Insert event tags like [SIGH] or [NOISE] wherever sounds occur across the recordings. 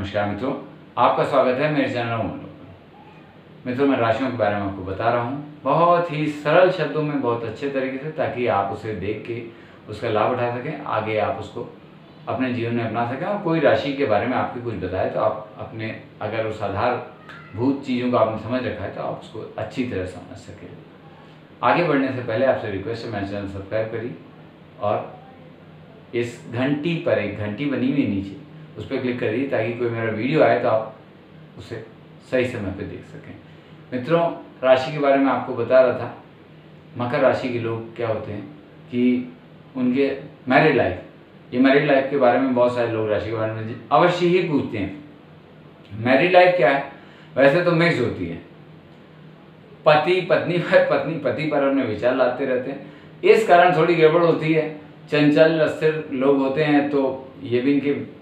नमस्कार मित्रों, आपका स्वागत है मेरे चैनल पर। मित्रों, मैं राशियों के बारे में आपको बता रहा हूँ। बहुत ही सरल शब्दों में, बहुत अच्छे तरीके से, ताकि आप उसे देख के उसका लाभ उठा सकें, आगे आप उसको अपने जीवन में अपना सकें। और कोई राशि के बारे में आपको कुछ बताए तो आप अपने, अगर उस आधारभूत चीज़ों को आपने समझ रखा है तो आप उसको अच्छी तरह समझ सकें। आगे बढ़ने से पहले आपसे रिक्वेस्ट है, मेरे चैनल सब्सक्राइब करिए। और इस घंटी पर, एक घंटी बनी हुई नीचे उस पर क्लिक करिए ताकि कोई मेरा वीडियो आए तो आप उसे सही समय पर देख सकें। मित्रों, राशि के बारे में आपको बता रहा था, मकर राशि के लोग क्या होते हैं कि उनके मैरिड लाइफ ये मैरिड लाइफ के बारे में बहुत सारे लोग राशि के बारे में अवश्य ही पूछते हैं। मैरिड लाइफ क्या है? वैसे तो मिक्स होती है। पति, पत्नी पर [LAUGHS] पत्नी, पति पर अपने विचार लाते रहते हैं। इस कारण थोड़ी गड़बड़ होती है। चंचल, अस्थिर लोग होते हैं तो ये भी इनके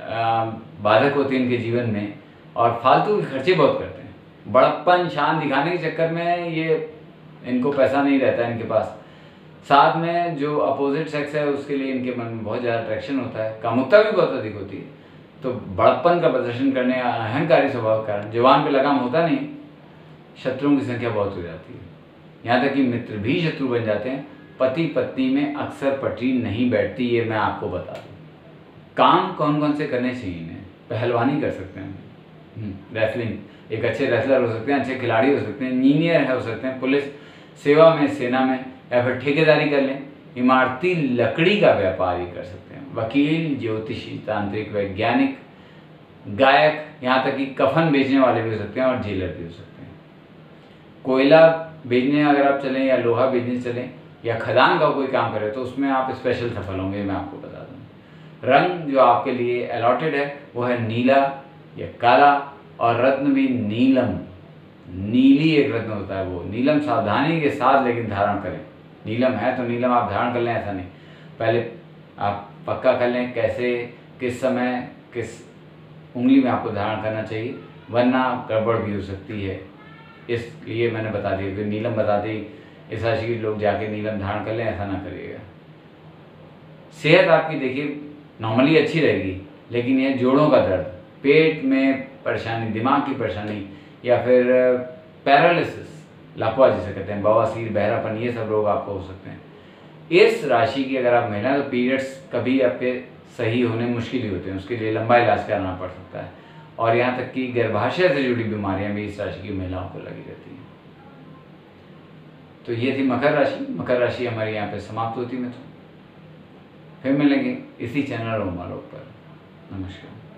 बाधक होते हैं इनके जीवन में और फालतू के खर्चे बहुत करते हैं। बड़प्पन, शान दिखाने के चक्कर में ये इनको पैसा नहीं रहता इनके पास। साथ में जो अपोजिट सेक्स है, उसके लिए इनके मन में बहुत ज़्यादा अट्रैक्शन होता है। कामुकता भी बहुत अधिक होती है। तो बड़प्पन का प्रदर्शन करने अहंकारी स्वभाव के कारण जवान पे लगाम होता नहीं, शत्रुओं की संख्या बहुत हो जाती है। यहाँ तक कि मित्र भी शत्रु बन जाते हैं। पति पत्नी में अक्सर पटरी नहीं बैठती, ये मैं आपको बता दूँ। काम कौन कौन से करने चाहिए इन्हें? पहलवानी कर सकते हैं रेसलिंग हम्म, एक अच्छे रेसलर हो सकते हैं अच्छे खिलाड़ी हो सकते हैं इंजीनियर हो सकते हैं पुलिस सेवा में सेना में या फिर ठेकेदारी कर लें। इमारती लकड़ी का व्यापार ही कर सकते हैं। वकील ज्योतिषी तांत्रिक वैज्ञानिक गायक यहाँ तक कि कफन बेचने वाले भी हो सकते हैं और जेलर भी हो सकते हैं। कोयला बेचने अगर आप चलें या लोहा बेचने चलें या खदान का कोई काम करें तो उसमें आप स्पेशल सफल होंगे मैं आपको बता दूँ। रंग जो आपके लिए अलॉटेड है, वो है नीला या काला और रत्न भी नीलम। नीली एक रत्न होता है वो। नीलम सावधानी के साथ लेकिन धारण करें। नीलम है तो नीलम आप धारण कर लें, ऐसा नहीं। पहले आप पक्का कर लें कैसे, किस समय, किस उंगली में आपको धारण करना चाहिए, वरना गड़बड़ भी हो सकती है। इसलिए मैंने बता दिया कि नीलम बता दी, इस राशि के लोग जाके नीलम धारण कर लें, ऐसा ना करिएगा। सेहत आपकी, देखिए नॉर्मली अच्छी रहेगी, लेकिन ये जोड़ों का दर्द, पेट में परेशानी, दिमाग की परेशानी, या फिर पैरालिसिस लाखवा जिसे कहते हैं बवासीर बहरापन ये सब रोग आपको हो सकते हैं। इस राशि की अगर आप महिला तो पीरियड्स कभी आपके सही होने मुश्किल ही होते हैं, उसके लिए लंबा इलाज करना पड़ सकता है। और यहाँ तक कि गर्भाशय से जुड़ी बीमारियाँ भी इस राशि की महिलाओं को लगी रहती हैं। तो ये थी मकर राशि मकर राशि हमारे यहाँ पे समाप्त होती तो फिर मिलेंगे इसी चैनल और पर नमस्कार।